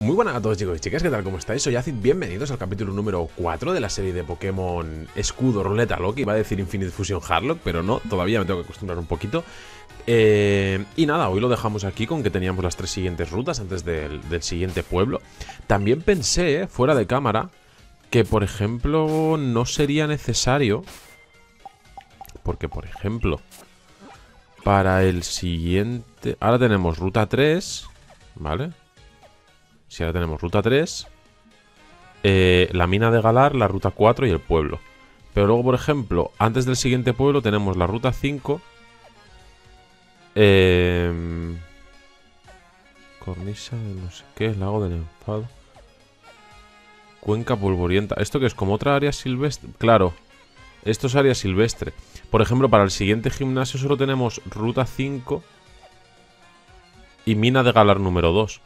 Muy buenas a todos chicos y chicas, ¿qué tal? ¿Cómo estáis? Soy Acid, bienvenidos al capítulo número 4 de la serie de Pokémon Escudo Ruleta Loki Iba a decir Infinite Fusion Harlock, pero no, todavía me tengo que acostumbrar un poquito eh, Y nada, hoy lo dejamos aquí con que teníamos las tres siguientes rutas antes del, siguiente pueblo También pensé, eh, fuera de cámara, que por ejemplo no sería necesario Porque por ejemplo, para el siguiente... Ahora tenemos ruta 3, ¿vale? Si ahora tenemos ruta 3, eh, la mina de Galar, la ruta 4 y el pueblo. Pero luego, por ejemplo, antes del siguiente pueblo tenemos la ruta 5. Eh, cornisa de no sé qué, lago del enfado. Cuenca polvorienta. ¿Esto que es como otra área silvestre? Claro, esto es área silvestre. Por ejemplo, para el siguiente gimnasio solo tenemos ruta 5 y mina de Galar número 2.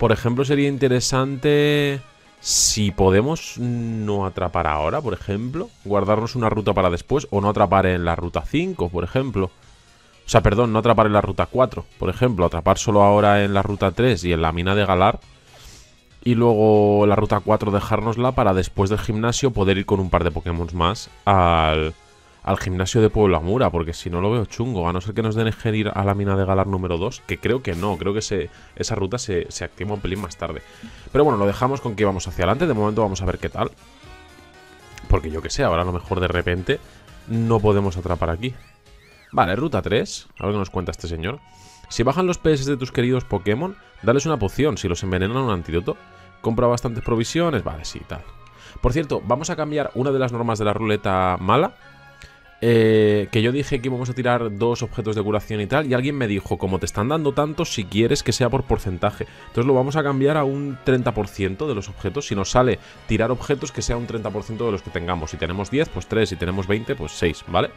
Por ejemplo, sería interesante si podemos no atrapar ahora, por ejemplo, guardarnos una ruta para después o no atrapar en la ruta 5, por ejemplo. O sea, perdón, no atrapar en la ruta 4, por ejemplo, atrapar solo ahora en la ruta 3 y en la mina de Galar. Y luego la ruta 4 dejárnosla para después del gimnasio poder ir con un par de Pokémon más al, al gimnasio de Pueblo Amura, porque si no lo veo chungo, a no ser que nos dejen ir a la mina de Galar número 2, que creo que no, creo que esa ruta se, se, activa un pelín más tarde. Pero bueno, lo dejamos con que vamos hacia adelante, de momento vamos a ver qué tal. Porque yo que sé, ahora a lo mejor de repente no podemos atrapar aquí. Vale, ruta 3, a ver qué nos cuenta este señor. Si bajan los PS de tus queridos Pokémon, dales una poción, si los envenenan un antídoto. Compra bastantes provisiones, vale, sí, tal. Por cierto, vamos a cambiar una de las normas de la ruleta mala eh, que yo dije que íbamos a tirar dos objetos de curación y tal, y alguien me dijo, como te están dando tantos, si quieres que sea por porcentaje. Entonces lo vamos a cambiar a un 30% de los objetos. Si nos sale tirar objetos, que sea un 30% de los que tengamos. Si tenemos 10, pues 3. Si tenemos 20, pues 6, ¿vale?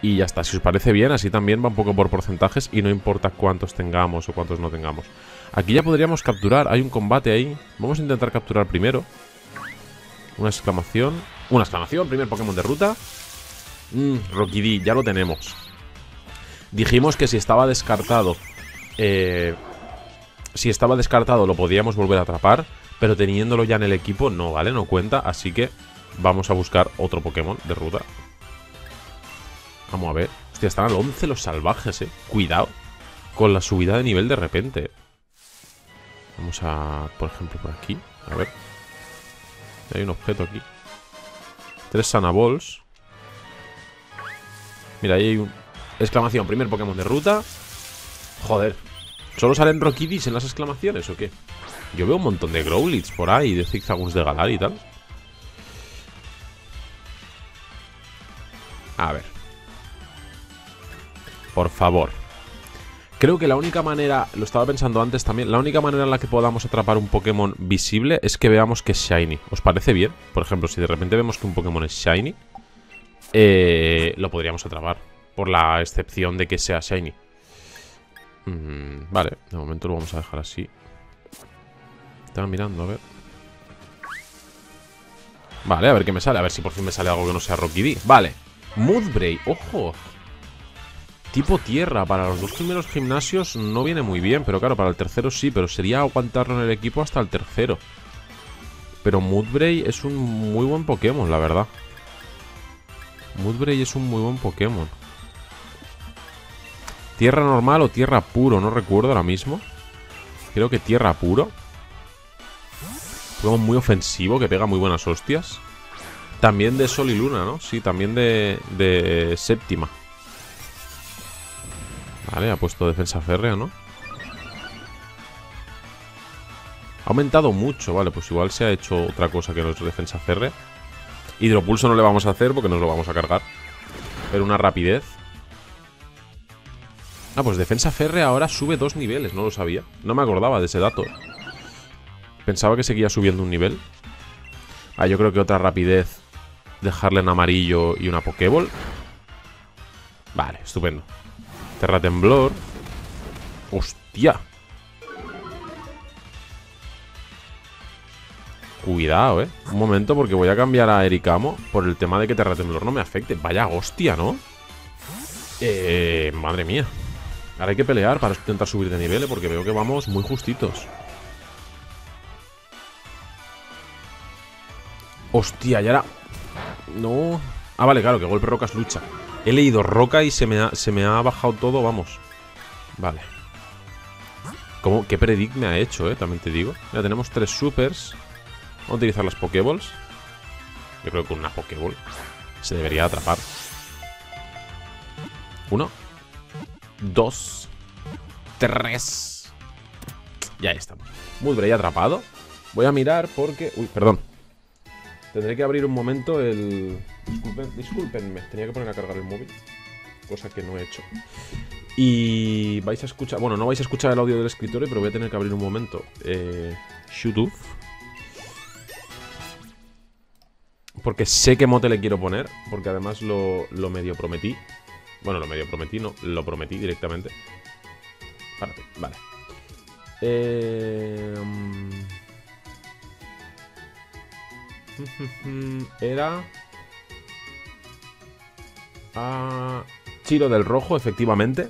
Y ya está, si os parece bien, así también va un poco por porcentajes y no importa cuántos tengamos o cuántos no tengamos. Aquí ya podríamos capturar, hay un combate ahí. Vamos a intentar capturar primero. Una exclamación. Una exclamación, primer Pokémon de ruta. Mmm, Rocky D, ya lo tenemos. Dijimos que si estaba descartado... Eh, si estaba descartado lo podíamos volver a atrapar, pero teniéndolo ya en el equipo no, ¿vale? No cuenta, así que vamos a buscar otro Pokémon de ruta. Vamos a ver. Hostia, están al 11 los salvajes, eh. Cuidado con la subida de nivel de repente. Vamos a, por ejemplo, por aquí. A ver. Hay un objeto aquí. Tres Sanabols. Mira, ahí hay un... Exclamación, primer Pokémon de ruta. Joder. ¿Solo salen Rockidis en las exclamaciones o qué? Yo veo un montón de Growlithe por ahí, de Zigzagus de Galar y tal. A ver. Por favor. Creo que la única manera, lo estaba pensando antes también, la única manera en la que podamos atrapar un Pokémon visible es que veamos que es Shiny. ¿Os parece bien? Por ejemplo, si de repente vemos que un Pokémon es Shiny, eh, lo podríamos atrapar. Por la excepción de que sea Shiny. Mm, vale, de momento lo vamos a dejar así. Estaba mirando, a ver. Vale, a ver qué me sale. A ver si por fin me sale algo que no sea Rocky D. Vale. Moodbray, ojo. Tipo tierra. Para los dos primeros gimnasios no viene muy bien. Pero claro, para el tercero sí. Pero sería aguantarlo en el equipo hasta el tercero. Pero Moodbray es un muy buen Pokémon, la verdad. Mudbray es un muy buen Pokémon. ¿Tierra normal o tierra puro? No recuerdo ahora mismo. Creo que tierra puro. Pokémon muy ofensivo, que pega muy buenas hostias. También de Sol y Luna, ¿no? Sí, también de, séptima. Vale, ha puesto defensa férrea, ¿no? Ha aumentado mucho, vale, pues igual se ha hecho otra cosa que no defensa férrea. Hidropulso no le vamos a hacer porque nos lo vamos a cargar. Pero una rapidez. Ah, pues defensa férrea ahora sube dos niveles, no lo sabía. No me acordaba de ese dato. Pensaba que seguía subiendo un nivel. Ah, yo creo que otra rapidez. Dejarle en amarillo y una Pokéball. Vale, estupendo. Terra Temblor. ¡Hostia! Cuidado, eh. Un momento porque voy a cambiar a Ericamo Por el tema de que Terra Temblor no me afecte. Vaya hostia, ¿no? Eh, madre mía. Ahora hay que pelear para intentar subir de nivel ¿eh? Porque veo que vamos muy justitos. Hostia, y ahora... No... Ah, vale, claro, que golpe rocas lucha. He leído roca y se me ha, bajado todo, vamos. Vale. ¿Cómo? ¿Qué predict me ha hecho, eh? También te digo. Ya tenemos tres supers. Vamos a utilizar las Pokéballs. Yo creo que con una Pokéball se debería atrapar. Uno. Dos. Tres. Ya estamos. Mudbray atrapado. Voy a mirar porque... Uy, perdón. Tendré que abrir un momento el... Disculpen, disculpenme. Tenía que poner a cargar el móvil. Cosa que no he hecho. Y vais a escuchar... Bueno, no vais a escuchar el audio del escritorio, pero voy a tener que abrir un momento. Eh, YouTube. Porque sé qué mote le quiero poner. Porque además lo, lo medio prometí. Bueno, lo medio prometí, no. Lo prometí directamente. Párate, vale. Eh, era... A Chiro del Rojo, efectivamente.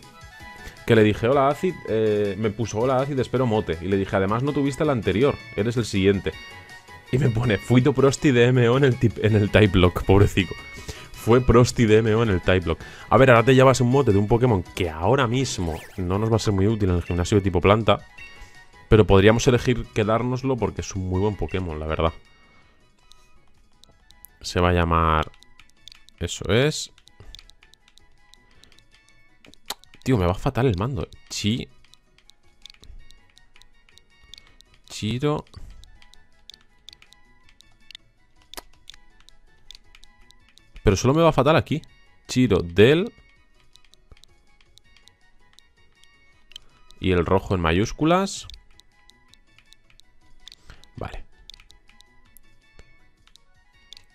Que le dije, hola Acid, eh, me puso hola Acid, espero mote. Y le dije, además no tuviste el anterior, eres el siguiente. Y me pone, fui tu prosti de MO en el, en el type block, pobrecito. Fue prosti de MO en el type block. A ver, ahora te llevas un mote de un Pokémon que ahora mismo no nos va a ser muy útil en el gimnasio de tipo planta. Pero podríamos elegir quedárnoslo porque es un muy buen Pokémon, la verdad. Se va a llamar... Eso es... Tío, me va fatal el mando. Chi... Chiro... Pero solo me va fatal aquí. Chiro del... Y el rojo en mayúsculas. Vale.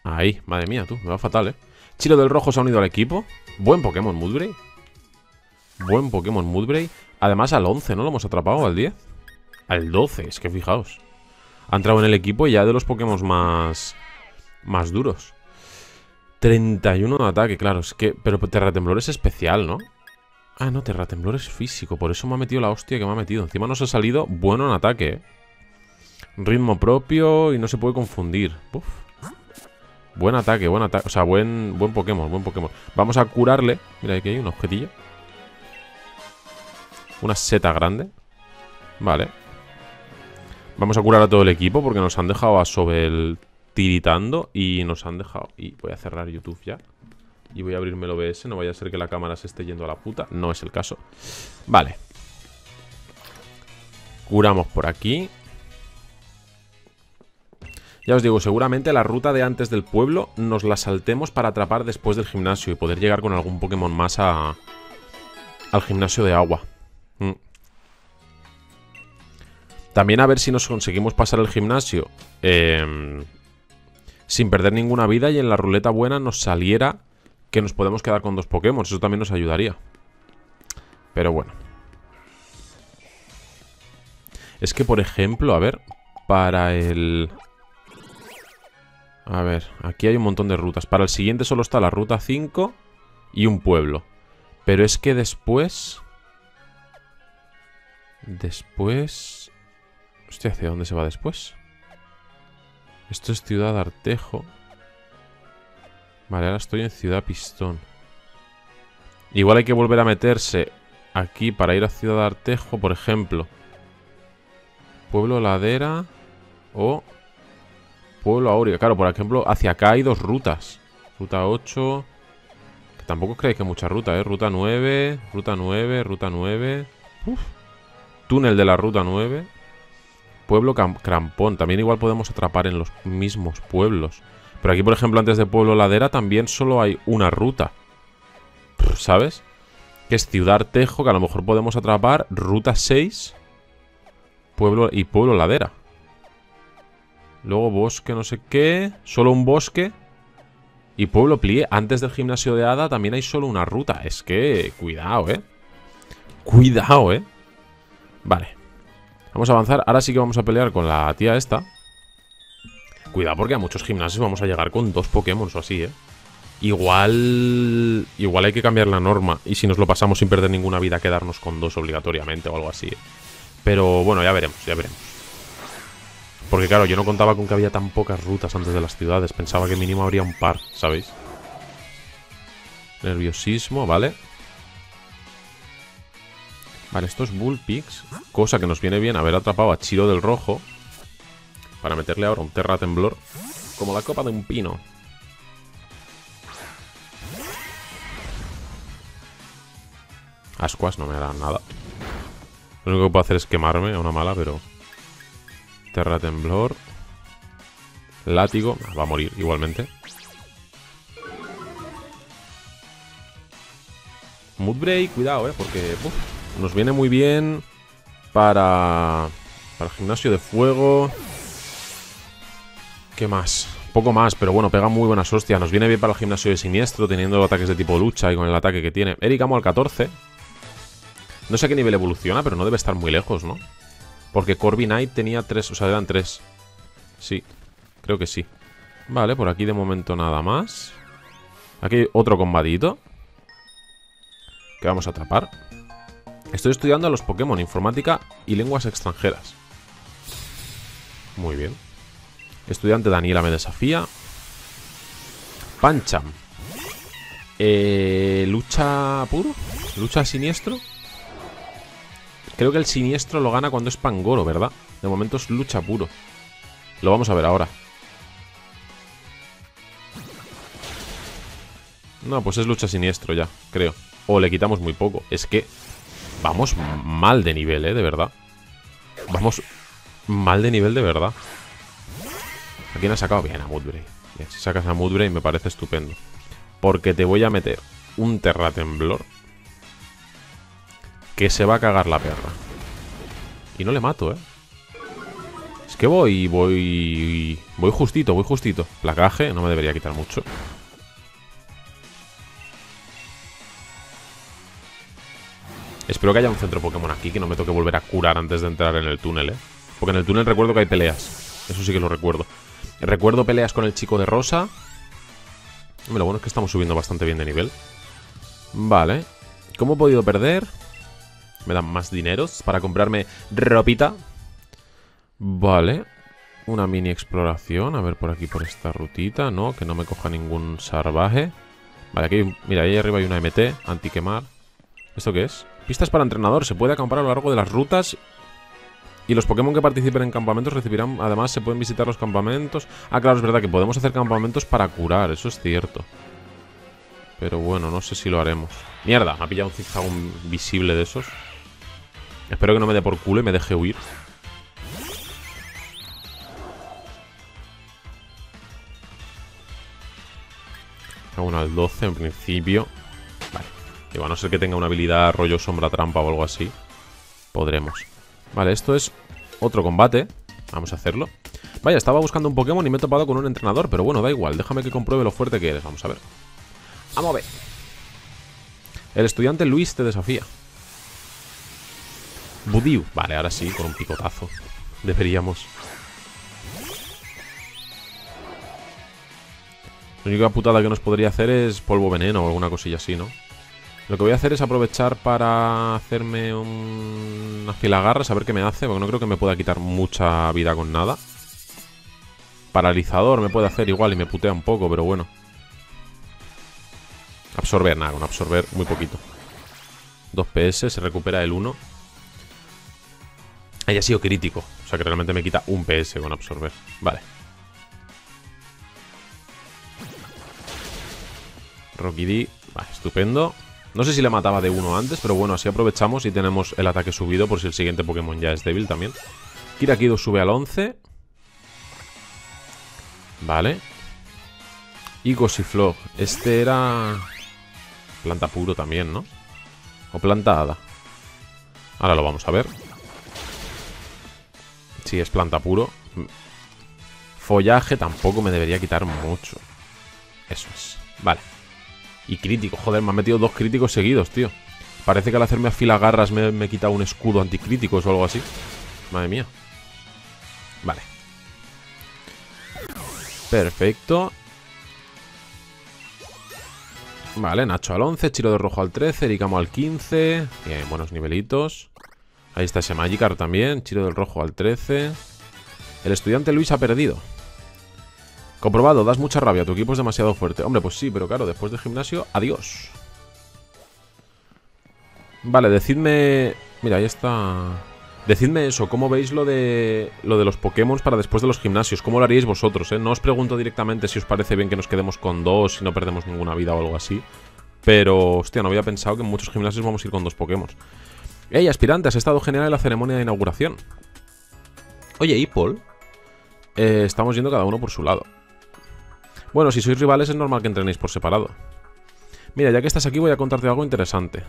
Ahí, madre mía, tú, me va fatal, ¿eh? Chiro del Rojo se ha unido al equipo. Buen Pokémon Mudbray. Buen Pokémon Mudbray. Además al 11, ¿no? Lo hemos atrapado al 10. Al 12, es que fijaos. Ha entrado en el equipo y ya de los Pokémon más... Más duros. 31 de ataque, claro, es que... Pero Terratemblor es especial, ¿no? Ah, no, Terratemblor es físico. Por eso me ha metido la hostia que me ha metido. Encima nos ha salido bueno en ataque, ¿eh? Ritmo propio y no se puede confundir. Buen ataque, buen ataque. O sea, buen, buen Pokémon, buen Pokémon. Vamos a curarle. Mira, aquí hay un objetillo. Una seta grande. Vale. Vamos a curar a todo el equipo porque nos han dejado a Sobel tiritando y nos han dejado... Y voy a cerrar YouTube ya. Y voy a abrirme el OBS. No vaya a ser que la cámara se esté yendo a la puta. No es el caso. Vale. Curamos por aquí. Ya os digo, seguramente la ruta de antes del pueblo nos la saltemos para atrapar después del gimnasio y poder llegar con algún Pokémon más a, al gimnasio de agua. Mm. También a ver si nos conseguimos pasar el gimnasio em, sin perder ninguna vida y en la ruleta buena nos saliera que nos podemos quedar con dos Pokémon. Eso también nos ayudaría. Pero bueno. Es que, por ejemplo, a ver, para el... A ver, aquí hay un montón de rutas. Para el siguiente solo está la ruta 5 y un pueblo. Pero es que después... Después... Hostia, ¿hacia dónde se va después? Esto es Ciudad Artejo. Vale, ahora estoy en Ciudad Pistón. Igual hay que volver a meterse aquí para ir a Ciudad Artejo, por ejemplo. Pueblo Ladera o Pueblo Aurea. Claro, por ejemplo, hacia acá hay dos rutas. Ruta 8. Que tampoco creéis que mucha ruta, ¿eh? Ruta 9, ruta 9, ruta 9. Túnel de la ruta 9. Pueblo Crampón. También igual podemos atrapar en los mismos pueblos. Pero aquí, por ejemplo, antes de Pueblo Ladera también solo hay una ruta. ¿Sabes? Que es Ciudad Tejo, que a lo mejor podemos atrapar. Ruta 6. Pueblo y Pueblo Ladera. Luego bosque no sé qué. Solo un bosque. Y pueblo plié. Antes del gimnasio de Hada también hay solo una ruta. Es que... Cuidado, ¿eh? Cuidado, ¿eh? Vale. Vamos a avanzar. Ahora sí que vamos a pelear con la tía esta. Cuidado porque a muchos gimnasios vamos a llegar con dos Pokémon o así, ¿eh? Igual... Igual hay que cambiar la norma. Y si nos lo pasamos sin perder ninguna vida, quedarnos con dos obligatoriamente o algo así. ¿eh? Pero bueno, ya veremos, ya veremos. Porque claro, yo no contaba con que había tan pocas rutas antes de las ciudades. Pensaba que mínimo habría un par, ¿sabéis? Nerviosismo, ¿vale? Vale, esto es Bullpix. Cosa que nos viene bien haber atrapado a Chiro del Rojo. Para meterle ahora un Terra Temblor. Como la copa de un pino. Ascuas no me harán nada. Lo único que puedo hacer es quemarme a una mala, pero... Terra Temblor. Látigo. Va a morir igualmente. Moodbreak, cuidado, eh, porque nos viene muy bien para, para el gimnasio de fuego. ¿Qué más? Poco más, pero bueno, pega muy buenas hostias. Nos viene bien para el gimnasio de siniestro, teniendo ataques de tipo lucha y con el ataque que tiene. Eric Amo al 14. No sé a qué nivel evoluciona, pero no debe estar muy lejos, ¿no? Porque Corby Knight tenía tres, o sea, eran tres. Sí, creo que sí. Vale, por aquí de momento nada más. Aquí hay otro combatito. Que vamos a atrapar. Estoy estudiando a los Pokémon, informática y lenguas extranjeras. Muy bien. Estudiante Daniela me desafía. Pancham. Eh, ¿Lucha puro? ¿Lucha siniestro? Creo que el siniestro lo gana cuando es Pangoro, ¿verdad? De momento es lucha puro. Lo vamos a ver ahora. No, pues es lucha siniestro ya, creo. O le quitamos muy poco. Es que vamos mal de nivel, ¿eh? De verdad. Vamos mal de nivel de verdad. ¿A quién ha sacado? Bien, a Moodbray. si sacas a Moodbray me parece estupendo. Porque te voy a meter un Terra Temblor que se va a cagar la perra. Y no le mato, ¿eh? Es que voy, voy... Voy justito, voy justito. Placaje, no me debería quitar mucho. Espero que haya un centro Pokémon aquí, que no me toque volver a curar antes de entrar en el túnel, ¿eh? Porque en el túnel recuerdo que hay peleas. Eso sí que lo recuerdo. Recuerdo peleas con el chico de rosa. Lo bueno es que estamos subiendo bastante bien de nivel. Vale. ¿Cómo he podido perder? Me dan más dineros para comprarme ropita. Vale. Una mini exploración. A ver por aquí, por esta rutita. No, que no me coja ningún salvaje. Vale, aquí, mira, ahí arriba hay una MT, anti-quemar. ¿Esto qué es? Pistas para entrenador. Se puede acampar a lo largo de las rutas. Y los Pokémon que participen en campamentos recibirán... Además, se pueden visitar los campamentos. Ah, claro, es verdad que podemos hacer campamentos para curar. Eso es cierto. Pero bueno, no sé si lo haremos. Mierda, ha pillado un zigzag visible de esos. Espero que no me dé por culo y me deje huir. Uno al 12 en principio. Y a no ser que tenga una habilidad rollo sombra trampa o algo así. Podremos. Vale, esto es otro combate. Vamos a hacerlo. Vaya, estaba buscando un Pokémon y me he topado con un entrenador. Pero bueno, da igual. Déjame que compruebe lo fuerte que eres. Vamos a ver. Vamos a. El estudiante Luis te desafía. Budiu. Vale, ahora sí, con un picotazo. Deberíamos. La única putada que nos podría hacer es polvo veneno o alguna cosilla así, ¿no? Lo que voy a hacer es aprovechar para hacerme un... una filagarra, a ver qué me hace, porque no creo que me pueda quitar mucha vida con nada. Paralizador me puede hacer igual y me putea un poco, pero bueno. Absorber, nada, con absorber muy poquito. 2 PS, se recupera el 1 haya sido crítico. O sea que realmente me quita un PS con absorber. Vale. Rocky D. Vale, estupendo. No sé si le mataba de uno antes, pero bueno, así aprovechamos y tenemos el ataque subido por si el siguiente Pokémon ya es débil también. Kirakido sube al 11. Vale. Y Gossiflog. Este era... Planta puro también, ¿no? O planta hada. Ahora lo vamos a ver. Sí, es planta puro. Follaje tampoco me debería quitar mucho. Eso es. Vale. Y crítico. Joder, me han metido dos críticos seguidos, tío. Parece que al hacerme afilagarras me, me he quitado un escudo anticríticos o algo así. Madre mía. Vale. Perfecto. Vale, Nacho al 11, Chiro de Rojo al 13, Ericamo al 15. Bien, buenos nivelitos. Ahí está ese Magikarp también. Chiro del rojo al 13. El estudiante Luis ha perdido. Comprobado, das mucha rabia, tu equipo es demasiado fuerte. Hombre, pues sí, pero claro, después del gimnasio, adiós. Vale, decidme... Mira, ahí está... Decidme eso, ¿cómo veis lo de lo de los Pokémon para después de los gimnasios? ¿Cómo lo haríais vosotros? Eh? No os pregunto directamente si os parece bien que nos quedemos con dos, si no perdemos ninguna vida o algo así. Pero, hostia, no había pensado que en muchos gimnasios vamos a ir con dos Pokémon. Ey, aspirante, has estado genial en la ceremonia de inauguración. Oye, ¿y Paul? Eh, estamos yendo cada uno por su lado. Bueno, si sois rivales es normal que entrenéis por separado. Mira, ya que estás aquí voy a contarte algo interesante.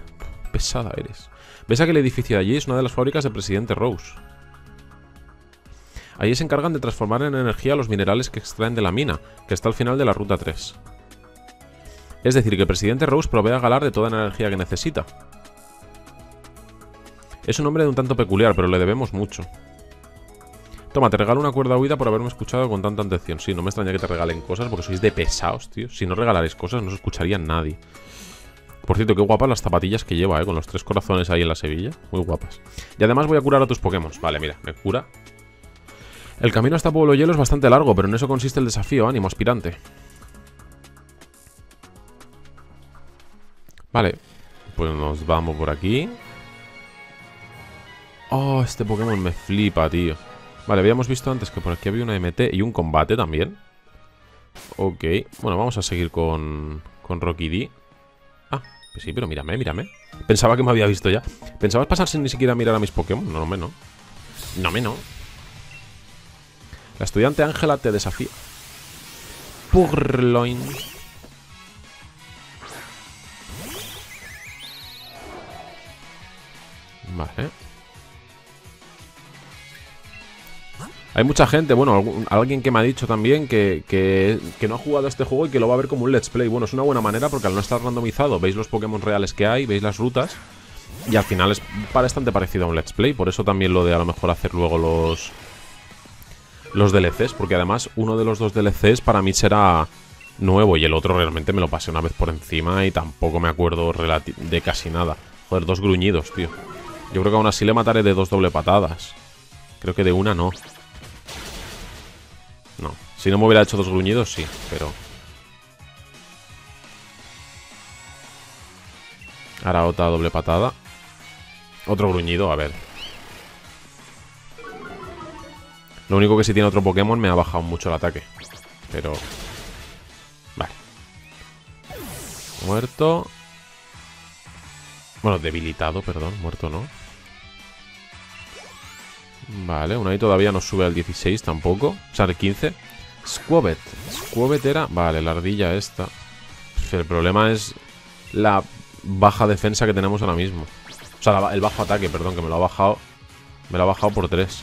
Pesada eres. ¿Ves aquel edificio de allí? Es una de las fábricas del presidente Rose. Allí se encargan de transformar en energía los minerales que extraen de la mina, que está al final de la ruta 3. Es decir, que el presidente Rose provee a Galar de toda la energía que necesita. Es un hombre de un tanto peculiar, pero le debemos mucho. Toma, te regalo una cuerda huida por haberme escuchado con tanta atención. Sí, no me extraña que te regalen cosas porque sois de pesados, tío. Si no regalarais cosas, no os escucharía nadie. Por cierto, qué guapas las zapatillas que lleva, ¿eh? Con los tres corazones ahí en la Sevilla. Muy guapas. Y además voy a curar a tus Pokémon. Vale, mira, me cura. El camino hasta Pueblo Hielo es bastante largo, pero en eso consiste el desafío. Ánimo, aspirante. Vale. Pues nos vamos por aquí. Oh, este Pokémon me flipa, tío. Vale, habíamos visto antes que por aquí había una MT y un combate también. Ok. Bueno, vamos a seguir con, con Rocky D. Ah, pues sí, pero mírame, mírame. Pensaba que me había visto ya. ¿Pensabas pasar sin ni siquiera mirar a mis Pokémon? No, no, me no. No, me no. La estudiante Ángela te desafía. Purloin. Vale. Hay mucha gente, bueno, alguien que me ha dicho también que, no ha jugado este juego y que lo va a ver como un let's play. Bueno, es una buena manera porque al no estar randomizado, veis los Pokémon reales que hay, veis las rutas y al final es bastante parecido a un let's play. Por eso también lo de a lo mejor hacer luego los, los DLCs, porque además uno de los dos DLCs para mí será nuevo y el otro realmente me lo pasé una vez por encima y tampoco me acuerdo de casi nada. Joder, dos gruñidos, tío. Yo creo que aún así le mataré de dos doble patadas. Creo que de una no. Si no me hubiera hecho dos gruñidos, sí, pero... Ahora otra doble patada. Otro gruñido, a ver. Lo único que si tiene otro Pokémon me ha bajado mucho el ataque. Pero... Vale. Muerto. Bueno, debilitado, perdón. Muerto no. Vale, una ahí todavía no sube al 16 tampoco. O sea, al 15. Squobet. Squobet era... Vale, la ardilla esta. El problema es la baja defensa que tenemos ahora mismo. O sea, el bajo ataque, perdón, que me lo ha bajado. Me lo ha bajado por 3.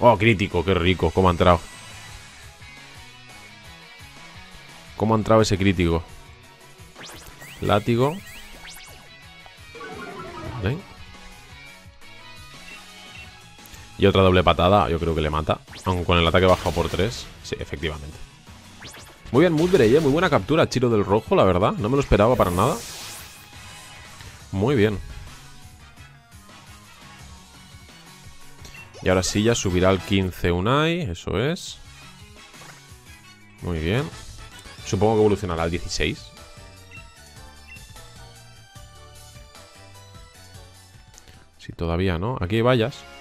Oh, crítico, qué rico. ¿Cómo ha entrado? ¿Cómo ha entrado ese crítico? Látigo. Vale. Y otra doble patada, yo creo que le mata. Aunque con el ataque bajado por 3. Sí, efectivamente. Muy bien, Mudbray, ¿eh? Muy buena captura, Chiro del Rojo, la verdad. No me lo esperaba para nada. Muy bien. Y ahora sí ya subirá al 15 Unai, eso es. Muy bien. Supongo que evolucionará al 16. Si todavía no. Aquí hay vallas.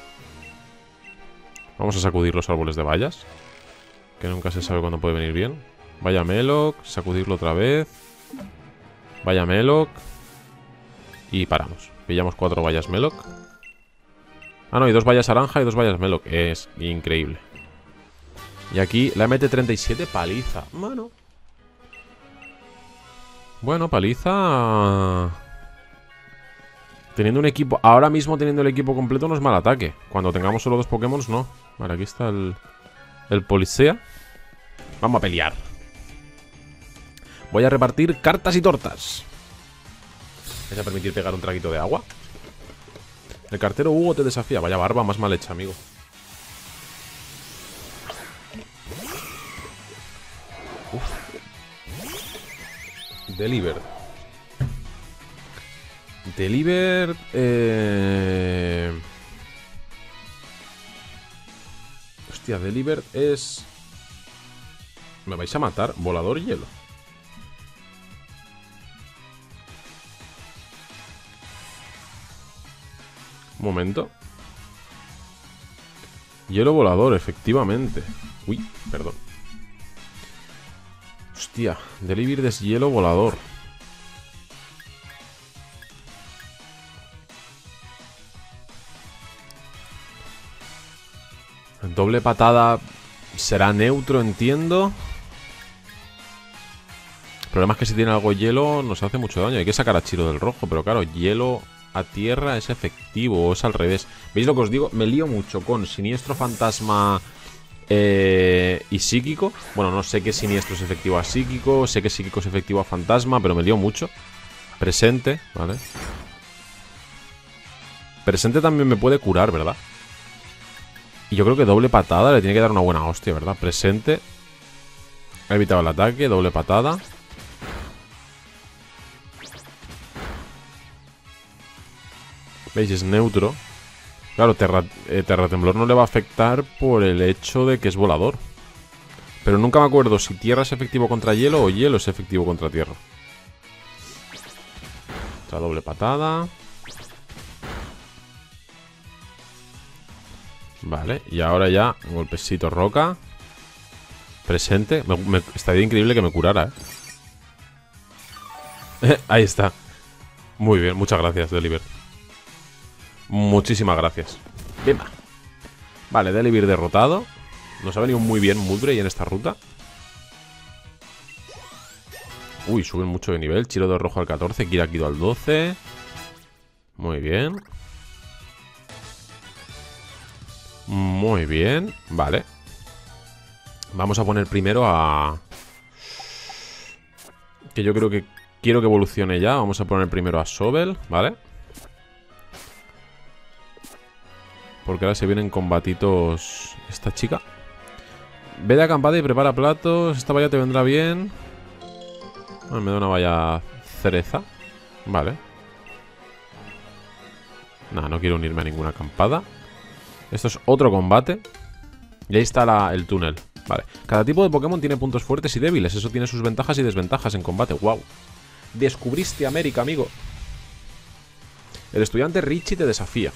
Vamos a sacudir los árboles de vallas. Que nunca se sabe cuándo puede venir bien. Vaya Meloc, sacudirlo otra vez. Vaya Meloc. Y paramos. Pillamos cuatro vallas Meloc. Ah, no, y dos vallas naranja y dos vallas Meloc. Es increíble. Y aquí la MT-37 paliza. Bueno. Bueno, paliza... Teniendo un equipo... Ahora mismo teniendo el equipo completo no es mal ataque. Cuando tengamos solo dos Pokémon, no. Vale, aquí está el... El policía. Vamos a pelear. Voy a repartir cartas y tortas. ¿Me a permitir pegar un traguito de agua? El cartero Hugo te desafía. Vaya barba más mal hecha, amigo. Uf. Deliver. Deliver... Eh... Hostia, Deliver es... Me vais a matar. Volador hielo. Un momento. Hielo volador, efectivamente. Uy, perdón. Hostia, Deliver es hielo volador. Doble patada será neutro, entiendo. El problema es que si tiene algo hielo nos hace mucho daño. Hay que sacar a Chiro del rojo, pero claro, hielo a tierra es efectivo o es al revés. ¿Veis lo que os digo? Me lío mucho con siniestro fantasma eh, y psíquico. Bueno, no sé qué siniestro es efectivo a psíquico, sé que psíquico es efectivo a fantasma, pero me lío mucho. Presente, ¿vale? Presente también me puede curar, ¿verdad? Y yo creo que doble patada le tiene que dar una buena hostia, ¿verdad? Presente. Ha evitado el ataque, doble patada. ¿Veis? Es neutro. Claro, terra, eh, Terratemblor no le va a afectar por el hecho de que es volador. Pero nunca me acuerdo si tierra es efectivo contra hielo o hielo es efectivo contra tierra. Otra doble patada. Vale, y ahora ya, golpecito roca. Presente. estaría increíble que me curara, ¿eh? Ahí está. Muy bien, muchas gracias, Deliver. Muchísimas gracias. Bien, Vale, Deliver derrotado. Nos ha venido muy bien Mudbray en esta ruta. Uy, suben mucho de nivel. Chiro de rojo al 14, Kirakido al 12. Muy bien. Muy bien, vale. Vamos a poner primero a... Que yo creo que quiero que evolucione ya. Vamos a poner primero a Sobel, ¿vale? Porque ahora se vienen combatitos esta chica. Ve de acampada y prepara platos. Esta valla te vendrá bien. Me da una valla cereza. Vale. Nada, no quiero unirme a ninguna acampada esto es otro combate. Y ahí está el túnel. Vale. Cada tipo de Pokémon tiene puntos fuertes y débiles. Eso tiene sus ventajas y desventajas en combate. ¡Wow! Descubriste América, amigo. El estudiante Richie te desafía.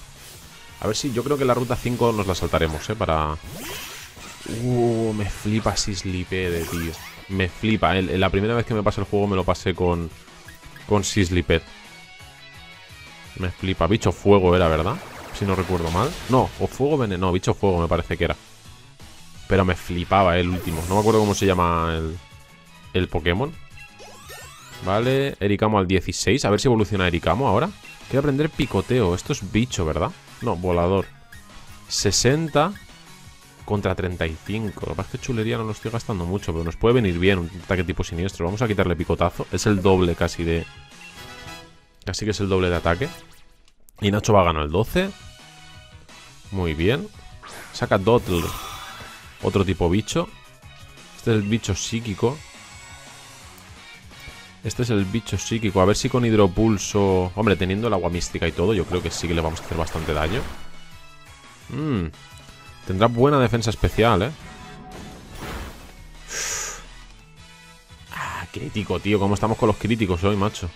A ver si yo creo que la ruta 5 nos la saltaremos, ¿eh? Para... Uh, me flipa Sislipede, tío. Me flipa. la primera vez que me pasé el juego me lo pasé con... Con Sisliped. Me flipa. Bicho fuego era, ¿verdad? Si no recuerdo mal. No, o fuego veneno, no, bicho fuego me parece que era. Pero me flipaba el último. No me acuerdo cómo se llama el, el Pokémon. Vale, Ericamo al 16. A ver si evoluciona Ericamo ahora. Quiero aprender picoteo. Esto es bicho, ¿verdad? No, volador. 60 contra 35. Lo que pasa es que chulería no lo estoy gastando mucho, pero nos puede venir bien un ataque tipo siniestro. Vamos a quitarle picotazo. Es el doble casi de... Casi que es el doble de ataque. Y Nacho va a ganar el 12. Muy bien. Saca Dottle. Otro tipo bicho. Este es el bicho psíquico. Este es el bicho psíquico. A ver si con hidropulso... Hombre, teniendo el agua mística y todo, yo creo que sí que le vamos a hacer bastante daño. Mmm. Tendrá buena defensa especial, ¿eh? Ah, crítico, tío. ¿Cómo estamos con los críticos hoy, macho?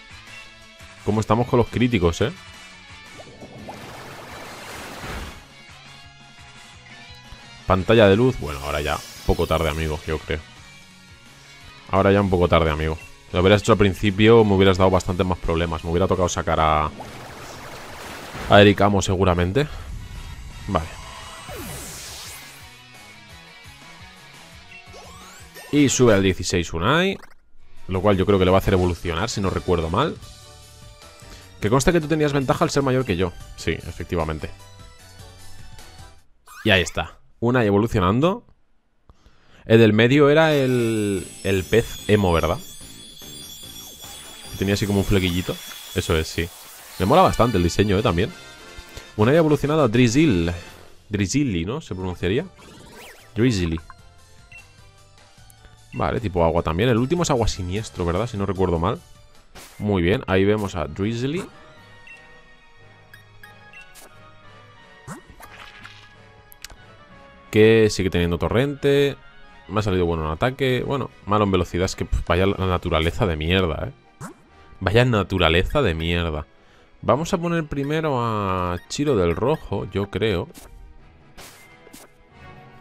¿Cómo estamos con los críticos, eh? Pantalla de luz. Bueno, ahora ya poco tarde, amigo, yo creo. Ahora ya un poco tarde, amigo. Si lo hubieras hecho al principio, me hubieras dado bastante más problemas. Me hubiera tocado sacar a... A Ericamo, seguramente. Vale. Y sube al 16 Unai. Lo cual yo creo que le va a hacer evolucionar, si no recuerdo mal. Que consta que tú tenías ventaja al ser mayor que yo. Sí, efectivamente. Y ahí está. Una evolucionando. El del medio era el, el pez emo, ¿verdad? Tenía así como un flequillito. Eso es, sí. Me mola bastante el diseño, ¿eh? También. Una y evolucionado a Drizzle. Drizzly, ¿no? Se pronunciaría. Drizzly. Vale, tipo agua también. El último es agua siniestro, ¿verdad? Si no recuerdo mal. Muy bien, ahí vemos a Drizzly. Que sigue teniendo torrente. Me ha salido bueno en ataque. Bueno, malo en velocidad. Es que vaya la naturaleza de mierda, ¿eh? Vaya naturaleza de mierda. Vamos a poner primero a Chiro del Rojo, yo creo.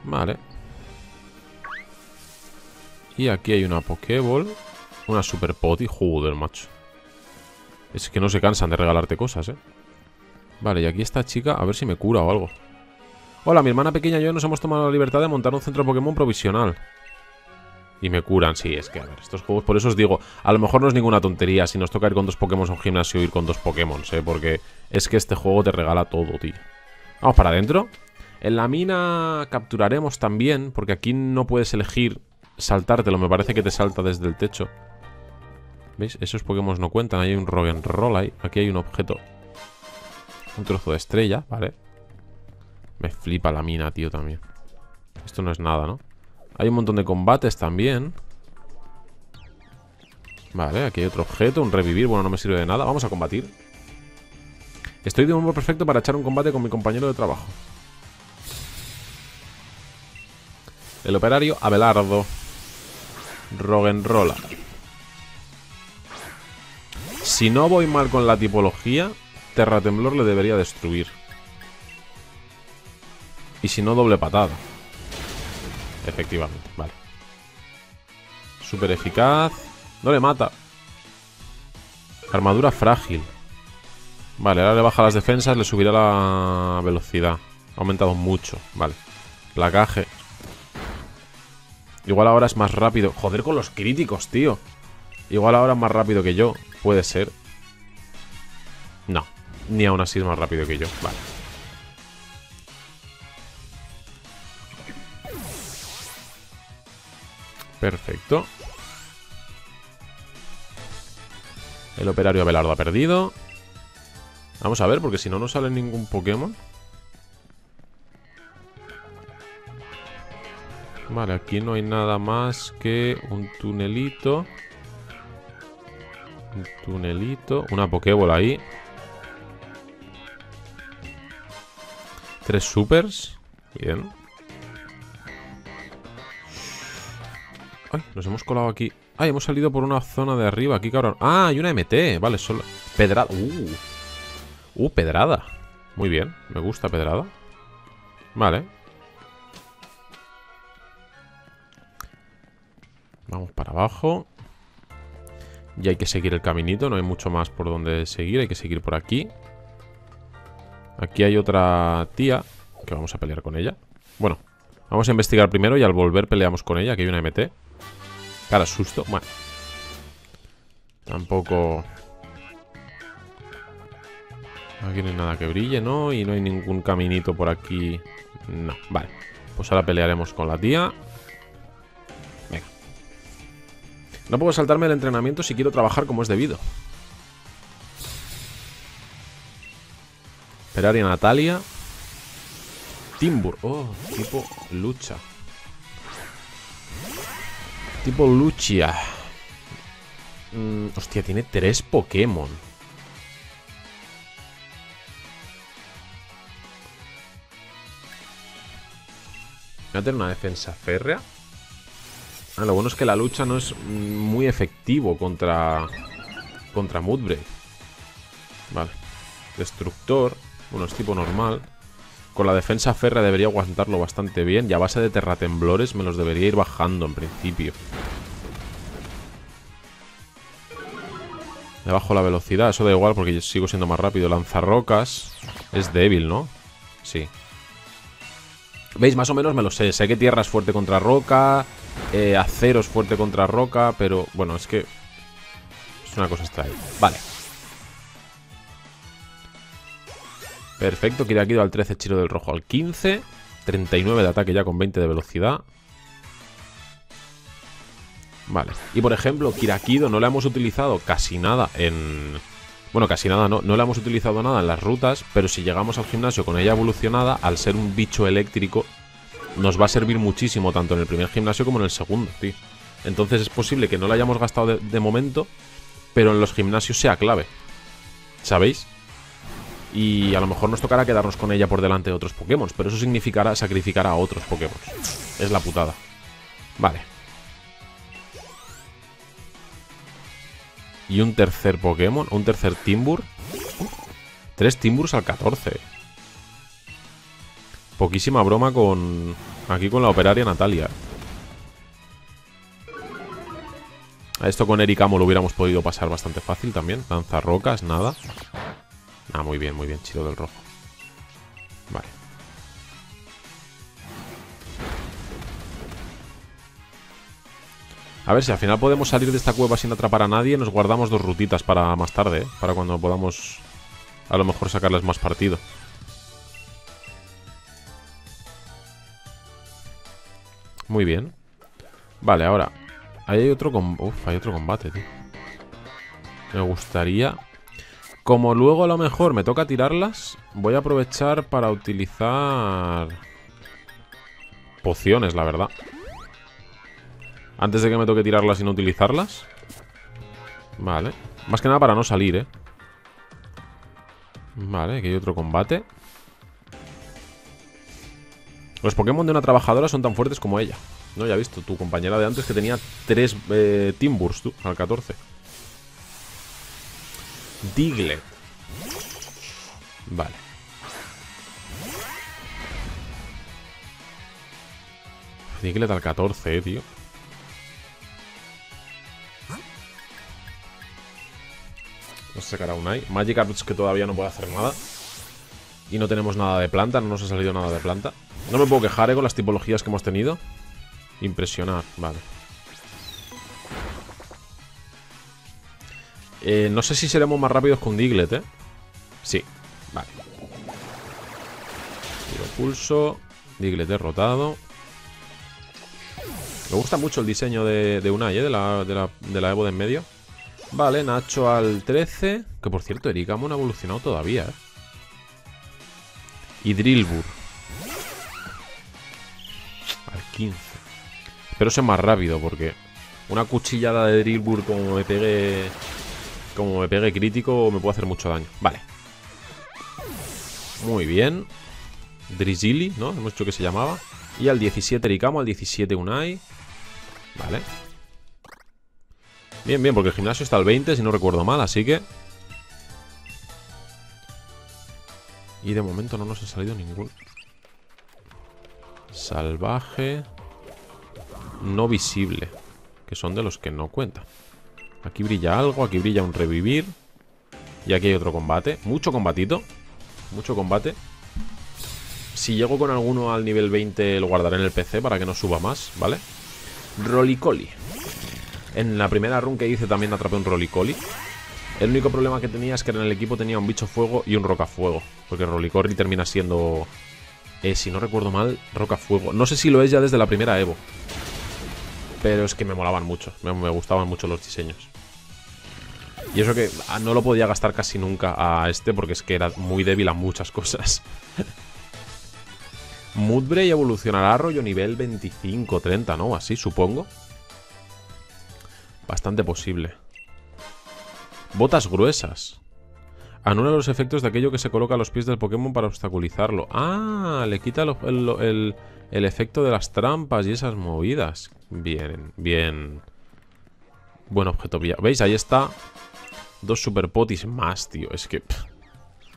Vale. Y aquí hay una Pokéball. Una Super Poti. Joder, macho. Es que no se cansan de regalarte cosas, ¿eh? Vale, y aquí esta chica, a ver si me cura o algo. Hola, mi hermana pequeña y yo nos hemos tomado la libertad de montar un centro Pokémon provisional. Y me curan, sí, es que a ver, estos juegos, por eso os digo, a lo mejor no es ninguna tontería si nos toca ir con dos Pokémon a un gimnasio ir con dos Pokémon, ¿eh? Porque es que este juego te regala todo, tío. Vamos para adentro. En la mina capturaremos también, porque aquí no puedes elegir saltártelo, me parece que te salta desde el techo. ¿Veis? Esos Pokémon no cuentan, ahí hay un Roll ahí. Aquí hay un objeto. Un trozo de estrella, ¿vale? Me flipa la mina, tío, también. Esto no es nada, ¿no? Hay un montón de combates también. Vale, aquí hay otro objeto, un revivir. Bueno, no me sirve de nada. Vamos a combatir. Estoy de humor perfecto para echar un combate con mi compañero de trabajo. El operario Abelardo. Rogenrola. Si no voy mal con la tipología, Terratemblor le debería destruir. Y si no, doble patada. Efectivamente, vale. Súper eficaz. No le mata. Armadura frágil. Vale, ahora le baja las defensas, le subirá la velocidad. Ha aumentado mucho, vale. Placaje. Igual ahora es más rápido. Joder con los críticos, tío. Igual ahora es más rápido que yo. Puede ser. No. Ni aún así es más rápido que yo. Vale. Perfecto. El operario Abelardo ha perdido. Vamos a ver, porque si no, no sale ningún Pokémon. Vale, aquí no hay nada más que un tunelito. Un tunelito. Una Pokéball ahí. Tres supers. Bien. Ay, nos hemos colado aquí. Ay, hemos salido por una zona de arriba. Aquí, cabrón. Ah, hay una MT. Vale, solo. Pedrada. Uh. Uh, pedrada. Muy bien. Me gusta pedrada. Vale. Vamos para abajo. Y hay que seguir el caminito, no hay mucho más por donde seguir, hay que seguir por aquí. Aquí hay otra tía, que vamos a pelear con ella. Bueno, vamos a investigar primero y al volver peleamos con ella, que hay una MT. Cara, susto. Bueno. Tampoco... Aquí no hay nada que brille, ¿no? Y no hay ningún caminito por aquí. No, vale. Pues ahora pelearemos con la tía. No puedo saltarme el entrenamiento si quiero trabajar como es debido. Ferrari Natalia. Timbur. Oh, tipo lucha. Tipo lucha. Mm, hostia, tiene tres Pokémon. Voy a tener una defensa férrea. Ah, lo bueno es que la lucha no es muy efectivo contra contra Moodbreak. Vale. Destructor. Bueno, es tipo normal. Con la defensa férrea debería aguantarlo bastante bien. Y a base de terratemblores me los debería ir bajando en principio. Le bajo la velocidad. Eso da igual porque sigo siendo más rápido. Lanzarrocas es débil, ¿no? Sí. ¿Veis? Más o menos me lo sé. Sé que tierra es fuerte contra roca. Eh, acero es fuerte contra roca, pero bueno, es que es una cosa extraña. Vale. Perfecto, Kirakido al 13, Chiro del Rojo al 15. 39 de ataque ya con 20 de velocidad. Vale. Y por ejemplo, Kirakido no le hemos utilizado casi nada en... Bueno, casi nada, no, no le hemos utilizado nada en las rutas, pero si llegamos al gimnasio con ella evolucionada, al ser un bicho eléctrico, nos va a servir muchísimo tanto en el primer gimnasio como en el segundo, tío. Entonces es posible que no la hayamos gastado de, momento, pero en los gimnasios sea clave. ¿Sabéis? Y a lo mejor nos tocará quedarnos con ella por delante de otros Pokémon. Pero eso significará sacrificar a otros Pokémon. Es la putada. Vale. Y un tercer Pokémon, un tercer Timbur. Tres Timburs al 14. Poquísima broma con... Aquí con la operaria Natalia. A esto con Ericamo lo hubiéramos podido pasar bastante fácil también. rocas, nada. Ah, muy bien, muy bien, Chiro del Rojo. Vale. A ver, si al final podemos salir de esta cueva sin atrapar a nadie, nos guardamos dos rutitas para más tarde, ¿eh? Para cuando podamos a lo mejor sacarles más partido. Muy bien. Vale, ahora. Ahí hay otro, Uf, hay otro combate, tío. Me gustaría como luego a lo mejor me toca tirarlas, voy a aprovechar para utilizar pociones, la verdad. Antes de que me toque tirarlas y no utilizarlas. Vale. Más que nada para no salir, ¿eh? Vale, aquí hay otro combate. Los Pokémon de una trabajadora son tan fuertes como ella. No, ya he visto, tu compañera de antes que tenía tres eh, Timburs, tú, al 14. Diglett. Vale. Diglett al 14, eh, tío. Nos sacará un Eye. Magic que todavía no puede hacer nada. Y no tenemos nada de planta, no nos ha salido nada de planta. No me puedo quejar eh, con las tipologías que hemos tenido. Impresionar, vale. Eh, no sé si seremos más rápidos con Diglett, ¿eh? Sí, vale. Tiro pulso. Diglett derrotado. Me gusta mucho el diseño de, de Unai, ¿eh? De la, de, la, de Evo de en medio. Vale, Nacho al 13. Que por cierto, Ericamo no ha evolucionado todavía, ¿eh? Y Drillbur. Al 15. Espero ser más rápido porque una cuchillada de Drillbur como me pegue como me pegue crítico me puede hacer mucho daño. Vale. Muy bien. Drizzly, ¿no? Hemos dicho que se llamaba. Y al 17 Ricamo, al 17 Unai. Vale. Bien, bien, porque el gimnasio está al 20, si no recuerdo mal, así que... Y de momento no nos ha salido ningún... Salvaje... No visible. Que son de los que no cuentan. Aquí brilla algo, aquí brilla un revivir. Y aquí hay otro combate. Mucho combatito. Mucho combate. Si llego con alguno al nivel 20 lo guardaré en el PC para que no suba más, ¿vale? Rolicoli. En la primera run que hice también atrapé un Rolicoli. El único problema que tenía es que en el equipo tenía un bicho fuego y un rocafuego. Porque Rolicoli termina siendo... Eh, si no recuerdo mal, rocafuego. No sé si lo es ya desde la primera Evo. Pero es que me molaban mucho. Me, gustaban mucho los diseños. Y eso que ah, no lo podía gastar casi nunca a este porque es que era muy débil a muchas cosas. Mudbray evolucionará a rollo nivel 25-30, ¿no? Así, supongo. Bastante posible. Botas gruesas. Anula los efectos de aquello que se coloca a los pies del Pokémon para obstaculizarlo. Ah, le quita el, el efecto de las trampas y esas movidas. Bien, bien. Buen objeto ¿Veis? Ahí está. Dos super potis más, tío. Es que...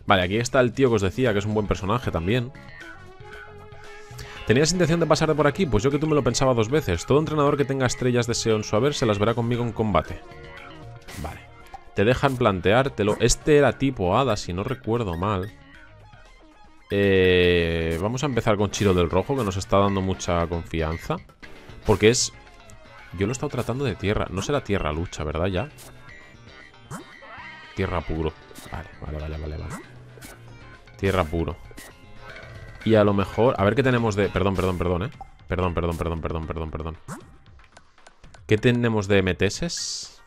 Vale, aquí está el tío que os decía, que es un buen personaje también. ¿Tenías intención de pasar de por aquí? Pues yo que tú me lo pensaba dos veces. Todo entrenador que tenga estrellas de Seon su haber se las verá conmigo en combate. Vale. Te dejan planteártelo. Este era tipo hada, si no recuerdo mal. Eh, vamos a empezar con Chiro del Rojo, que nos está dando mucha confianza. Porque es... Yo lo he estado tratando de tierra. No será tierra lucha, ¿verdad? Ya. Tierra puro. Vale, vale, vale, vale, vale. Tierra puro. Y a lo mejor... A ver qué tenemos de... Perdón, perdón, perdón, ¿eh? Perdón, perdón, perdón, perdón, perdón, perdón. ¿Qué tenemos de MTS?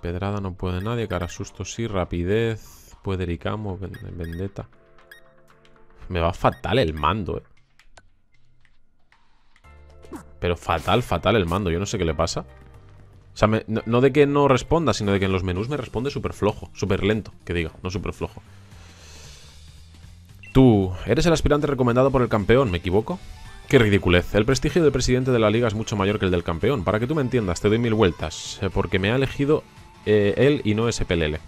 Pedrada no puede nadie. Cara susto sí. Rapidez. Puede Vendetta. Me va fatal el mando, eh. Pero fatal, fatal el mando. Yo no sé qué le pasa. O sea, no, de que no responda, sino de que en los menús me responde súper flojo. Súper lento, que diga, no súper flojo. Tú, eres el aspirante recomendado por el campeón, ¿me equivoco? Qué ridiculez. El prestigio del presidente de la liga es mucho mayor que el del campeón. Para que tú me entiendas, te doy mil vueltas. Eh, porque me ha elegido eh, él y no pelele.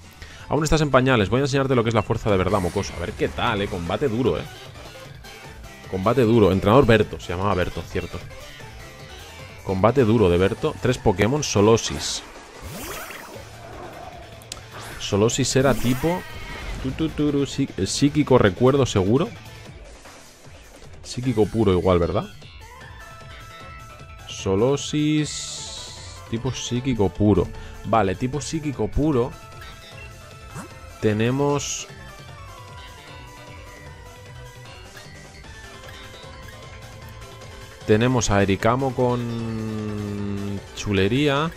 Aún estás en pañales. Voy a enseñarte lo que es la fuerza de verdad, mocoso. A ver qué tal, eh. Combate duro, eh. Combate duro. Entrenador Berto. Se llamaba Berto, cierto. Combate duro de Berto. Tres Pokémon. Solosis. Solosis era tipo... Psíquico recuerdo seguro. Psíquico puro igual, ¿verdad? Solosis... Tipo psíquico puro. Vale, tipo psíquico puro. Tenemos Tenemos a Ericamo con chulería.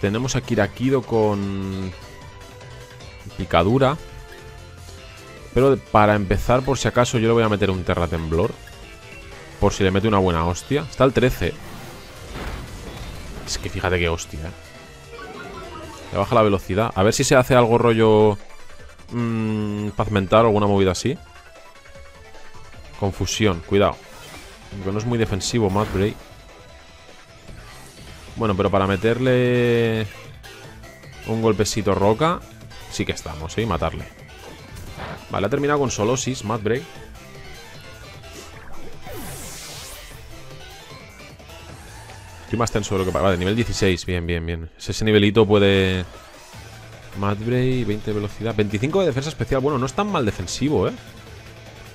Tenemos a Kirakido con picadura. Pero para empezar, por si acaso, yo le voy a meter un Terra Temblor. Por si le mete una buena hostia. Está el 13. Es que fíjate qué hostia, ¿eh? Le baja la velocidad. A ver si se hace algo rollo... Mmm, paz mental o alguna movida así. Confusión, cuidado. No es muy defensivo, Bray Bueno, pero para meterle un golpecito roca, sí que estamos, ¿eh? Matarle. Vale, ha terminado con Solosis, Bray Estoy más tenso de lo que... Vale, nivel 16, bien, bien, bien. Ese nivelito puede... Bray 20 de velocidad. 25 de defensa especial. Bueno, no es tan mal defensivo, ¿eh?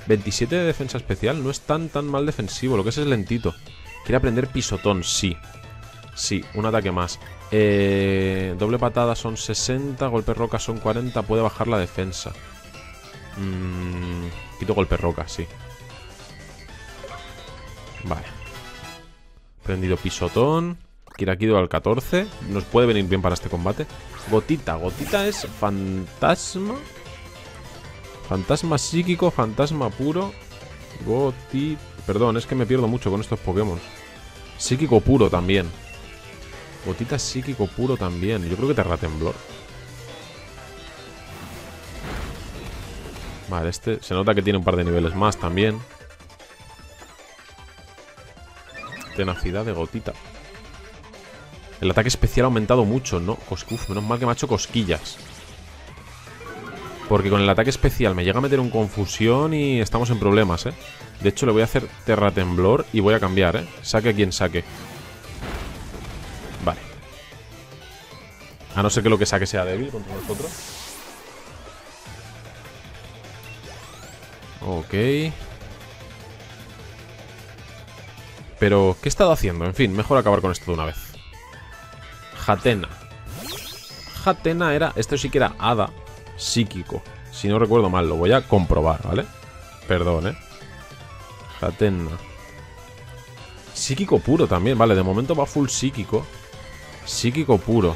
27 de defensa especial. No es tan tan mal defensivo. Lo que es es lentito. Quiere aprender pisotón, sí. Sí, un ataque más. Eh, doble patada son 60. Golpe roca son 40. Puede bajar la defensa. Mm, quito golpe roca, sí. Vale. Prendido pisotón. Kirakido al 14. Nos puede venir bien para este combate. Gotita. Gotita es fantasma. Fantasma psíquico, fantasma puro. Goti... Perdón, es que me pierdo mucho con estos Pokémon. Psíquico puro también. Gotita psíquico puro también. Yo creo que Terra Temblor. Vale, este se nota que tiene un par de niveles más también. Tenacidad de gotita. El ataque especial ha aumentado mucho, ¿no? Uf, menos mal que me ha hecho cosquillas. Porque con el ataque especial me llega a meter un confusión y estamos en problemas, ¿eh? De hecho, le voy a hacer Terra Temblor y voy a cambiar, ¿eh? Saque a quien saque. Vale. A no ser que lo que saque sea débil contra nosotros. Ok. Pero, ¿qué he estado haciendo? En fin, mejor acabar con esto de una vez. Jatena. Jatena era... Esto sí que era hada psíquico. Si no recuerdo mal, lo voy a comprobar, ¿vale? Perdón, ¿eh? Jatena. Psíquico puro también, vale, de momento va full psíquico. Psíquico puro.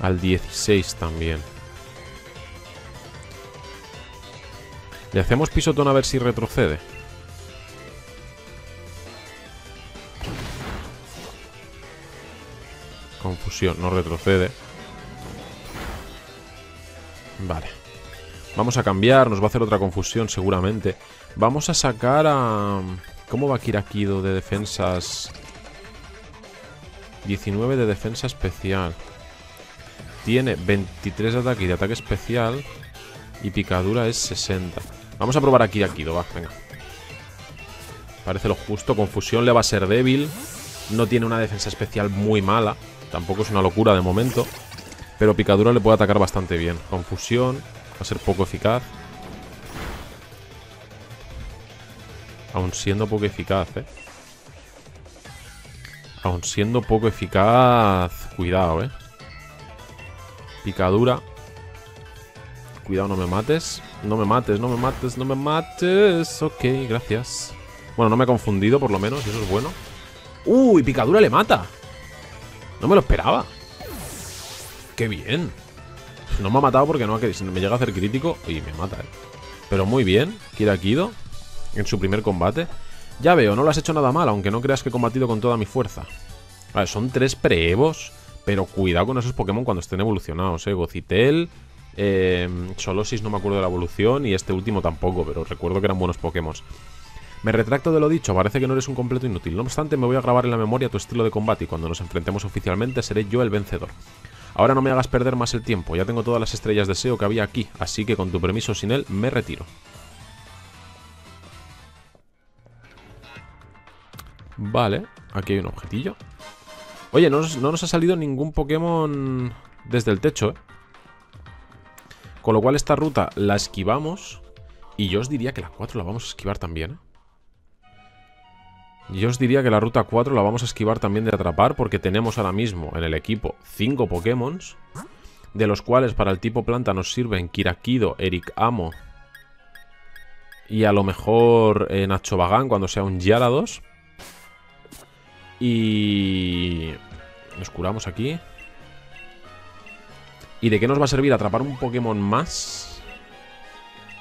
Al 16 también. Le hacemos pisotón a ver si retrocede. Confusión, no retrocede. Vale. Vamos a cambiar, nos va a hacer otra confusión seguramente. Vamos a sacar a... ¿Cómo va Kirakido de defensas? 19 de defensa especial. Tiene 23 de ataque y de ataque especial. Y picadura es 60. Vamos a probar a Kirakido, va, venga. Parece lo justo. Confusión le va a ser débil. No tiene una defensa especial muy mala. Tampoco es una locura de momento. Pero picadura le puede atacar bastante bien. Confusión. Va a ser poco eficaz. Aún siendo poco eficaz, ¿eh? Aún siendo poco eficaz... Cuidado, ¿eh? Picadura. Cuidado, no me mates. No me mates, no me mates, no me mates. Ok, gracias. Bueno, no me he confundido, por lo menos, y eso es bueno. ¡Uy! Picadura le mata. No me lo esperaba. ¡Qué bien! No me ha matado porque no ha Si me llega a hacer crítico, y me mata, eh. Pero muy bien, Kira Kido en su primer combate. Ya veo, no lo has hecho nada mal, aunque no creas que he combatido con toda mi fuerza. Son tres pre-evos, pero cuidado con esos Pokémon cuando estén evolucionados, eh. Gocitel, eh, Solosis no me acuerdo de la evolución y este último tampoco, pero recuerdo que eran buenos Pokémon. Me retracto de lo dicho, parece que no eres un completo inútil. No obstante, me voy a grabar en la memoria tu estilo de combate y cuando nos enfrentemos oficialmente seré yo el vencedor. Ahora no me hagas perder más el tiempo, ya tengo todas las estrellas de SEO que había aquí, así que con tu permiso sin él me retiro. Vale, aquí hay un objetillo. Oye, no nos, ha salido ningún Pokémon desde el techo, ¿eh? Con lo cual esta ruta la esquivamos y yo os diría que la 4 la vamos a esquivar también, ¿eh? Yo os diría que la ruta 4 la vamos a esquivar también de atrapar porque tenemos ahora mismo en el equipo 5 Pokémon, de los cuales para el tipo planta nos sirven Kirakido, Eric Amo y a lo mejor eh, Nacho Bagán cuando sea un Gyarados. Y... Nos curamos aquí. ¿Y de qué nos va a servir atrapar un Pokémon más?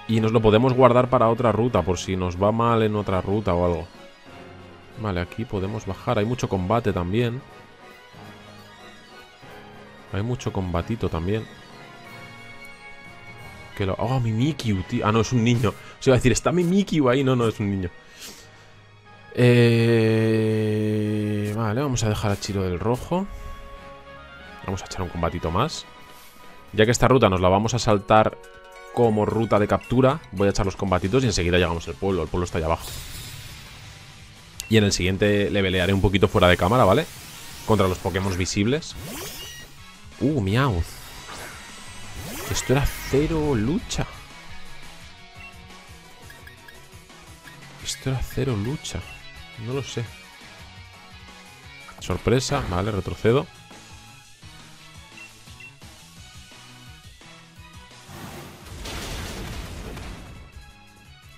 Y nos lo podemos guardar para otra ruta, por si nos va mal en otra ruta o algo. Vale, aquí podemos bajar. Hay mucho combate también. Hay mucho combatito también. Que lo... ¡Oh, mi Mimikyu, tío! Ah, no, es un niño. Se iba a decir, ¿está mi Mimikyu ahí? No, no, es un niño. Eh... Vale, vamos a dejar a Chiro del rojo. Vamos a echar un combatito más. Ya que esta ruta nos la vamos a saltar como ruta de captura, voy a echar los combatitos y enseguida llegamos al pueblo. El pueblo está allá abajo. Y en el siguiente le pelearé un poquito fuera de cámara, ¿vale? Contra los Pokémon visibles. Uh, Meowth. Esto era cero lucha. Esto era cero lucha. No lo sé. Sorpresa. Vale, retrocedo.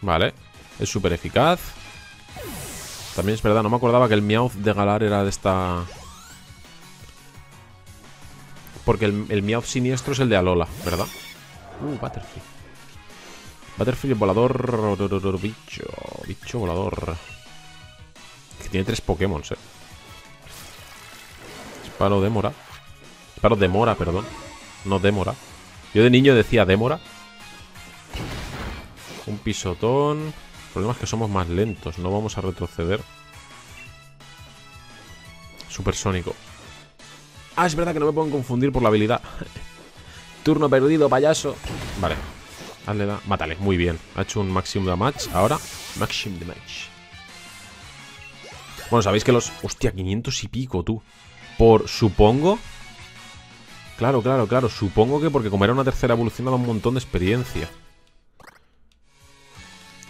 Vale. Es súper eficaz. También es verdad, no me acordaba que el Meowth de Galar era de esta... Porque el, el Meowth siniestro es el de Alola, ¿verdad? Uh, Butterfree. Butterfree volador... Bicho... Bicho volador. Que tiene tres Pokémon, eh. Disparo Demora. Disparo Demora, perdón. No Demora. Yo de niño decía Demora. Un pisotón... El problema es que somos más lentos, no vamos a retroceder. Supersónico. Ah, es verdad que no me puedo confundir por la habilidad. Turno perdido, payaso. Vale. Hazle da. Mátale, muy bien. Ha hecho un maximum damage. Ahora, maximum damage. Bueno, sabéis que los... Hostia, 500 y pico, tú. Por, supongo... Claro, claro, claro. Supongo que porque como era una tercera evolución dado un montón de experiencia.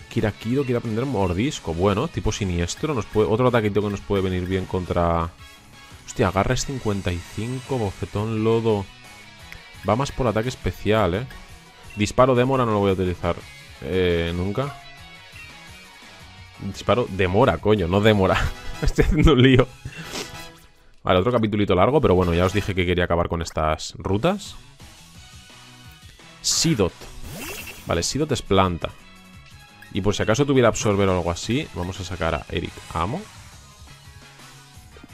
Kirakido quiere aprender mordisco. Bueno, tipo siniestro. Otro ataquito que nos puede venir bien contra... Hostia, agarra es 55, bofetón, lodo. Va más por ataque especial, ¿eh? Disparo demora no lo voy a utilizar eh, nunca. Disparo demora, coño, no demora. Estoy haciendo un lío. Vale, otro capitulito largo, pero bueno, ya os dije que quería acabar con estas rutas. Sidot. Vale, Sidot es planta. Y por si acaso tuviera absorber o algo así, vamos a sacar a Eric Amo.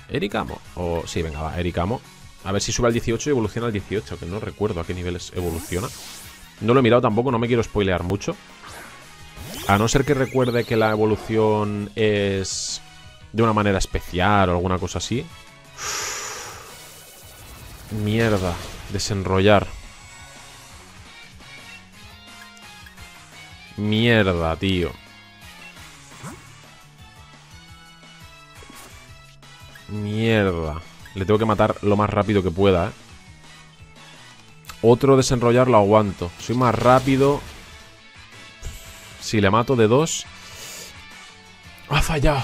Eric Amo. O sí, venga, va, Eric Amo. A ver si sube al 18 y evoluciona al 18, que no recuerdo a qué niveles evoluciona. No lo he mirado tampoco, no me quiero spoilear mucho. A no ser que recuerde que la evolución es de una manera especial o alguna cosa así. Mierda. Desenrollar. Mierda, tío. Mierda. Le tengo que matar lo más rápido que pueda, ¿eh? Otro desenrollar lo aguanto. Soy más rápido. Si le mato de dos... ¡Ha fallado!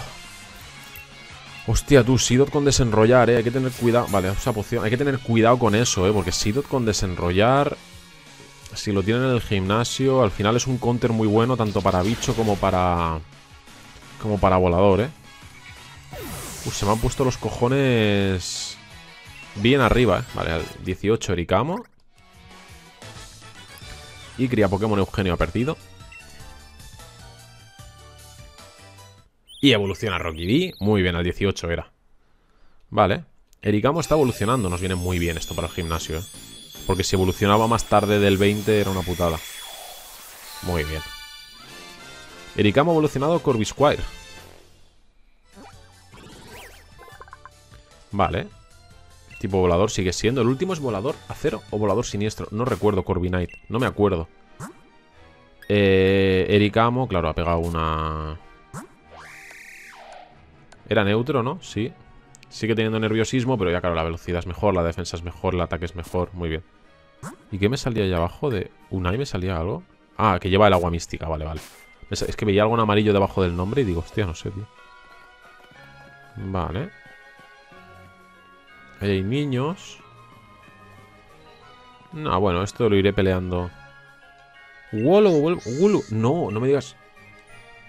Hostia, tú, Sidot con desenrollar, eh. Hay que tener cuidado. Vale, esa poción. Hay que tener cuidado con eso, eh. Porque Sidot con desenrollar si lo tienen en el gimnasio, al final es un counter muy bueno tanto para bicho como para... Como para volador, ¿eh? Uf, se me han puesto los cojones bien arriba, ¿eh? Vale, al 18 Ericamo. Y cría Pokémon Eugenio ha perdido. Y evoluciona Rocky D. Muy bien, al 18 era. Vale. Ericamo está evolucionando. Nos viene muy bien esto para el gimnasio, ¿eh? Porque si evolucionaba más tarde del 20 era una putada. Muy bien. Ericamo ha evolucionado Corvisquire. Vale. Tipo volador sigue siendo. ¿El último es volador acero o volador siniestro? No recuerdo Corviknight. No me acuerdo. Eh, Ericamo, claro, ha pegado una... Era neutro, ¿no? Sí. Sigue teniendo nerviosismo, pero ya claro, la velocidad es mejor, la defensa es mejor, el ataque es mejor. Muy bien. ¿Y qué me salía ahí abajo? ¿De Unai me salía algo? Ah, que lleva el agua mística, vale, vale. Es que veía algo en amarillo debajo del nombre y digo, hostia, no sé, tío. Vale. Ahí hay niños. No, bueno, esto lo iré peleando. Wolo, No, no me digas.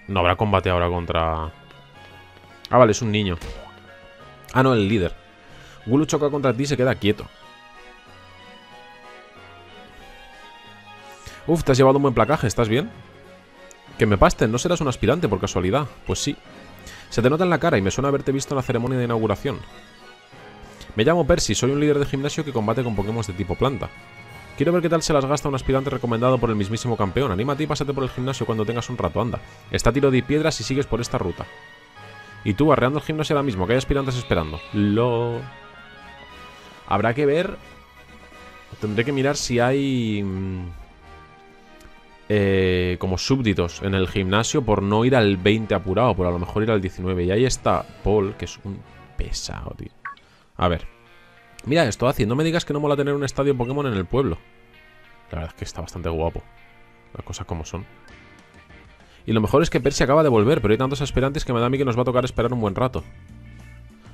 No habrá combate ahora contra... Ah, vale, es un niño. Ah, no, el líder. Wulu choca contra ti y se queda quieto. Uf, te has llevado un buen placaje, ¿estás bien? Que me pasten, ¿no serás un aspirante por casualidad? Pues sí. Se te nota en la cara y me suena haberte visto en la ceremonia de inauguración. Me llamo Percy, soy un líder de gimnasio que combate con Pokémon de tipo planta. Quiero ver qué tal se las gasta un aspirante recomendado por el mismísimo campeón. Anímate y pásate por el gimnasio cuando tengas un rato, anda. Está tiro de piedras y sigues por esta ruta. Y tú, arreando el gimnasio ahora mismo, que hay aspirantes esperando. Lo... Habrá que ver... Tendré que mirar si hay... Eh, como súbditos en el gimnasio por no ir al 20 apurado, por a lo mejor ir al 19. Y ahí está Paul, que es un pesado, tío. A ver. Mira esto, Aci, no me digas que no mola tener un estadio Pokémon en el pueblo. La verdad es que está bastante guapo. Las cosas como son. Y lo mejor es que Percy acaba de volver, pero hay tantos aspirantes que me da a mí que nos va a tocar esperar un buen rato.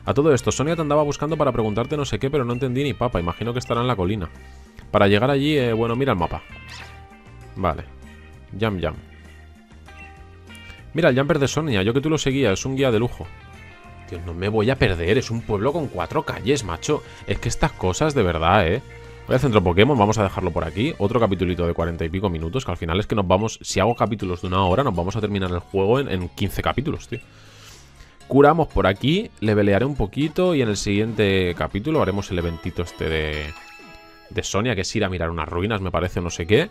A todo esto, Sonia te andaba buscando para preguntarte no sé qué, pero no entendí ni papa. Imagino que estará en la colina. Para llegar allí, eh, bueno, mira el mapa. Vale. Jam Jam. Mira, el jumper de Sonia. Yo que tú lo seguías. Es un guía de lujo no me voy a perder. Es un pueblo con cuatro calles, macho. Es que estas cosas, de verdad, ¿eh? Voy al centro Pokémon, vamos a dejarlo por aquí. Otro capitulito de cuarenta y pico minutos, que al final es que nos vamos... Si hago capítulos de una hora, nos vamos a terminar el juego en, 15 capítulos, tío. Curamos por aquí, le levelearé un poquito y en el siguiente capítulo haremos el eventito este de... De Sonia, que es ir a mirar unas ruinas, me parece, no sé qué.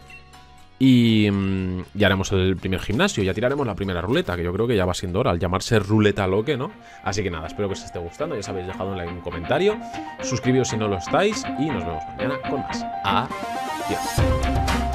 Y, mm, ya haremos el primer gimnasio, ya tiraremos la primera ruleta, que yo creo que ya va siendo hora, al llamarse ruleta loque, ¿no? Así que nada, espero que os esté gustando, ya sabéis, dejado un like, un comentario, suscribíos si no lo estáis y nos vemos mañana con más. Adiós.